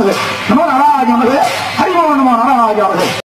நமது நம நாராஜ நமது ஹரிமோ நம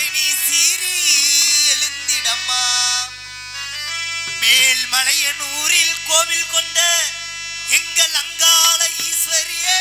ஏணி சீறி எழுந்திடம்மா. மேல்மலையனூரில் கோவில் கொண்ட எங்கள் அங்காள ஈஸ்வரியே.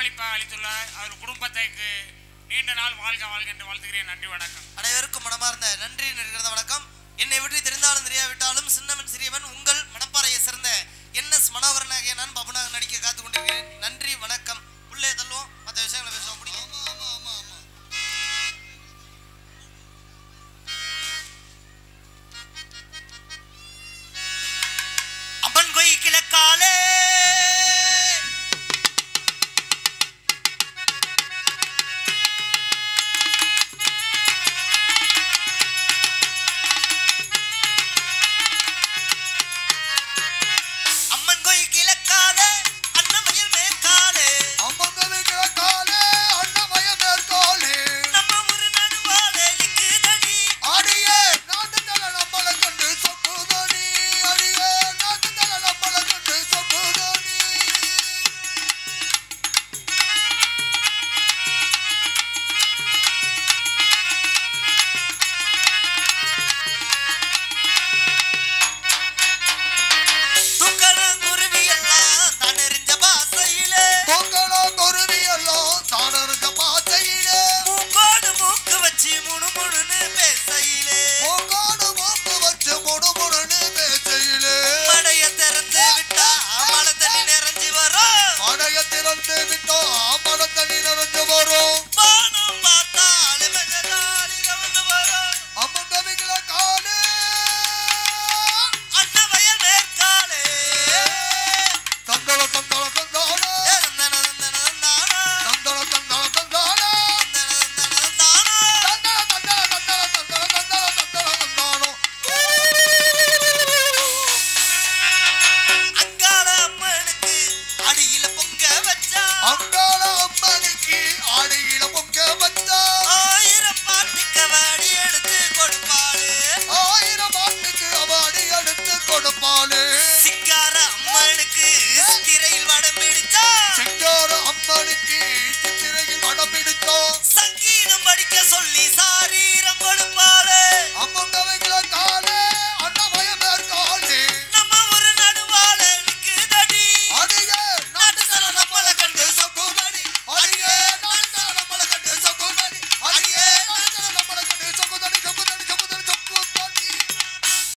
பங்களிப்பாக அளித்துள்ள அவர் குடும்பத்தைக்கு நீண்ட நாள் வாழ்க வாழ்க என்று வாழ்த்துகிறேன். நன்றி வணக்கம். அனைவருக்கும் மனமார்ந்த நன்றி நிற்கிறத வணக்கம். என்னை பற்றி தெரிந்தாலும் தெரியாவிட்டாலும் சின்னவன் சிறியவன் உங்கள் மனப்பாறையை சேர்ந்த என் எஸ் மனோகரனாகிய நான் பபுனாக நடிக்க காத்து கொண்டிருக்கிறேன். நன்றி வணக்கம். உள்ளே தள்ளுவோம். மற்ற விஷயங்களை பேசுவோம். பிடிக்கும்